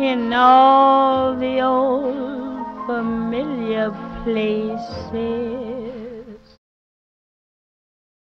in all the old familiar places.